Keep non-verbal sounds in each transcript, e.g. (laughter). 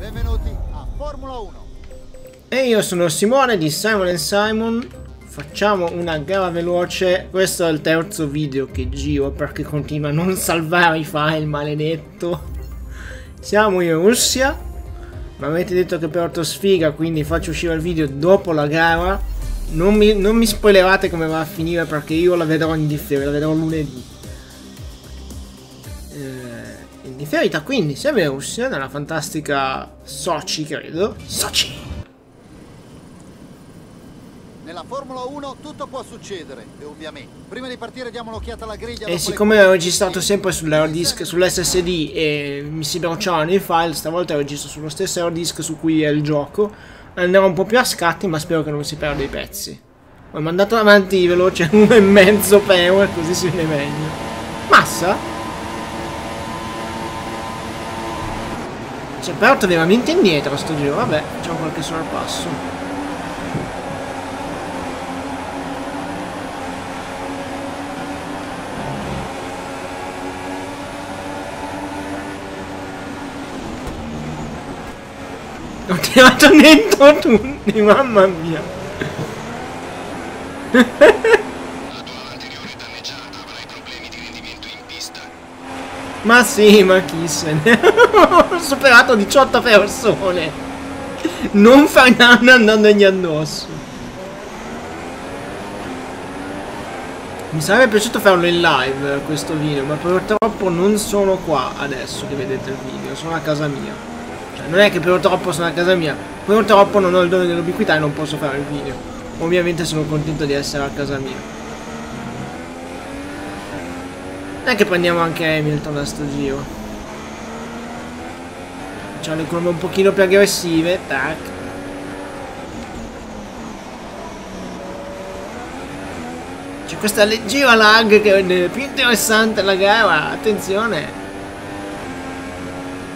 Benvenuti a Formula 1. E io sono Simone di Simon Simon. Facciamo una gara veloce. Questo è il terzo video che giro perché continua a non salvare i file, maledetto. Siamo in Russia. Mi avete detto che porto sfiga, quindi faccio uscire il video dopo la gara. Non mi, non mi spoilerate come va a finire perché io la vedrò in differita, la vedrò lunedì. In differita, quindi siamo in Russia, nella fantastica Sochi, credo. Sochi! Nella Formula 1 tutto può succedere, e ovviamente. Prima di partire diamo un'occhiata alla griglia. E siccome ho registrato sempre sull'hard disk, sull'SSD e mi si bruciavano i file, stavolta registro sullo stesso hard disk su cui è il gioco. Andrò un po' più a scatti, ma spero che non si perda i pezzi. Ho mandato avanti veloce (laughs) uno e mezzo per così si vede meglio. Massa? Cioè, però veramente indietro sto giro, vabbè, facciamo qualche sorpasso. Ho tirato dentro tutti, mamma mia. (laughs) Ma sì, ma chi se ne... (laughs) Ho superato 18 persone. Non Fernando andandogli addosso. Mi sarebbe piaciuto farlo in live questo video, ma purtroppo non sono qua adesso che vedete il video, sono a casa mia. Cioè, non è che purtroppo sono a casa mia, purtroppo non ho il dono dell'ubiquità e non posso fare il video. Ovviamente sono contento di essere a casa mia. È che prendiamo anche Hamilton a sto giro. Facciamo le curve un pochino più aggressive, tac. C'è questa leggera lag che rende più interessante la gara, attenzione.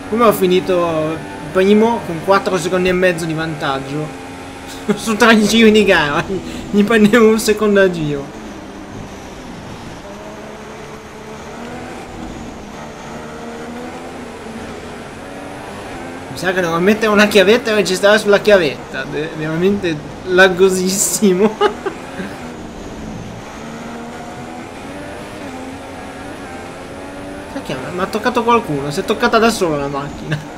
Come ho finito primo con 4 secondi e mezzo di vantaggio (laughs) su 3 giri di gara gli prendevo un secondo a giro mi sa che devo mettere una chiavetta e registrare sulla chiavetta è veramente laggosissimo mi ha toccato qualcuno si è toccata da solo la macchina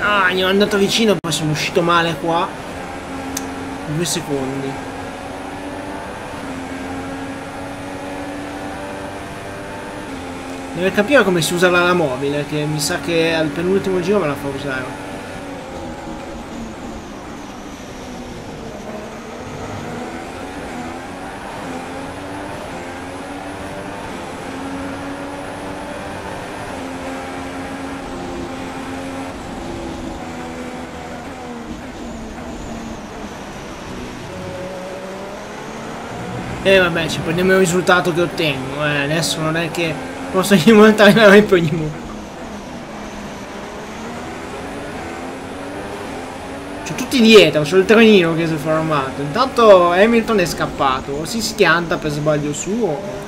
Ah, gli ho andato vicino, poi sono uscito male qua. Due secondi. Deve capire come si usa la mobile, che mi sa che al penultimo giro me la fa usare. E vabbè, ci prendiamo il risultato che ottengo. Eh, adesso non è che posso dimostrare il primo. C'è tutti dietro, c'è il trenino che si è formato. Intanto Hamilton è scappato. O si schianta per sbaglio suo.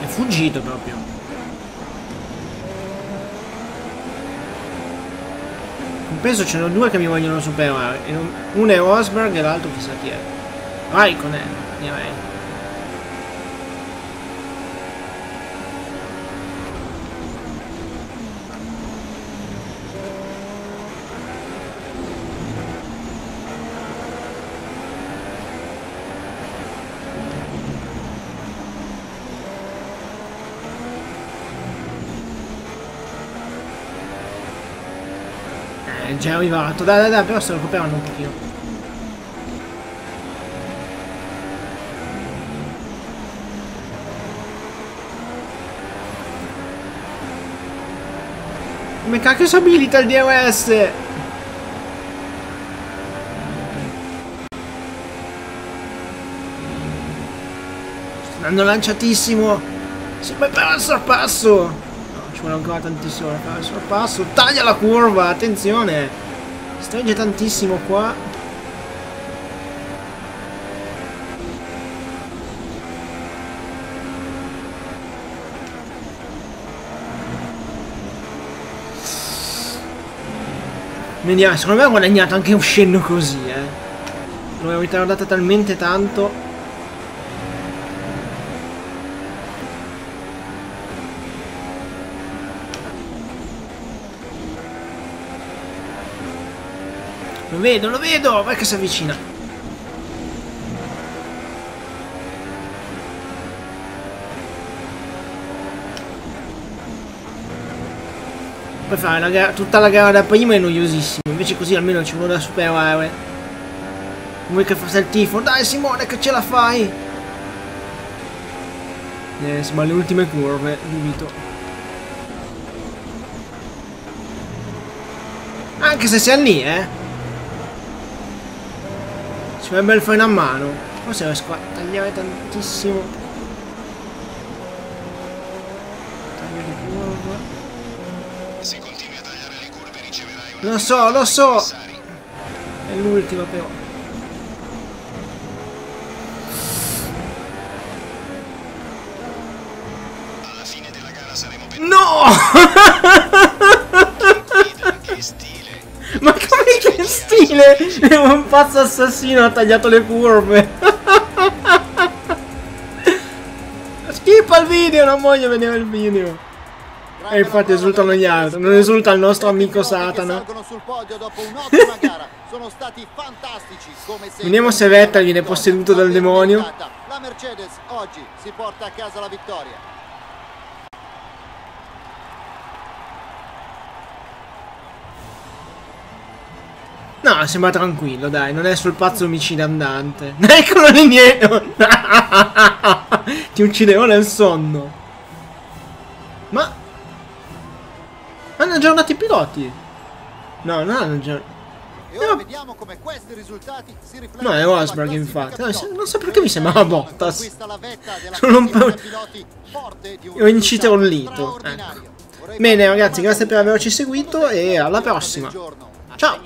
È fuggito proprio. Penso ce ne ho due che mi vogliono superare. Uno è Rosberg e l'altro chissà chi è. Raikkonen, direi. È già arrivato. Dai, dai, dai, però sto recuperando un pochino. Come cacchio si abilita il DRS? Sto andando lanciatissimo. Si prepara il sorpasso. Ci vuole ancora tantissimo per fare il sorpasso. Taglia la curva, attenzione! Stringe tantissimo qua. Vediamo, secondo me ha guadagnato anche uscendo così, eh. L'avevo ritardata talmente tanto. Lo vedo, lo vedo! Vai che si avvicina. Poi fare gara, tutta la gara da prima è noiosissima, invece così almeno ci vuole da superare. Vuoi che fa il tifo? Dai Simone che ce la fai! Eh, siamo alle ultime curve, dubito. Anche se sei lì, eh! Ci vuole bel freno a mano. Forse riesco a tagliare tantissimo. Taglio di curva. Se continui a tagliare le curve riceverai Lo so, lo so! È l'ultima però. Alla fine della gara saremo per No! Ma come che stile! Pazzo assassino, ha tagliato le curve. (laughs) Schippa il video, non voglio vedere il video. E infatti esultano gli altri, non esulta il nostro amico Satana. (laughs) Vediamo se Vettel viene posseduto dal demonio. La Mercedes oggi si porta a casa la vittoria. No, sembra tranquillo, dai, non è sul pazzo omicida andante. (laughs) Eccolo lì dietro! (laughs) Ti uccideva nel sonno. Ma... Hanno aggiornato i piloti? No, non hanno aggiornato... E ora No. vediamo come questi risultati si riflettono No, è classifica infatti. No, non so perché mi sembrava Bottas. Sono un po'- Ho inciterolito, straordinario. ecco. Bene, ragazzi, grazie per averci seguito e alla prossima. Ciao.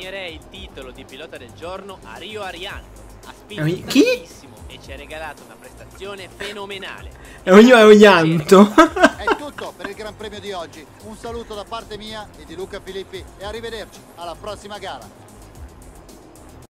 Titolo di pilota del giorno a Rio Ariano. Ha spinto chi? tantissimo e ci ha regalato una prestazione fenomenale. È un llanto. È (laughs) tutto per il Gran Premio di oggi. Un saluto da parte mia e di Luca Filippi e arrivederci alla prossima gara.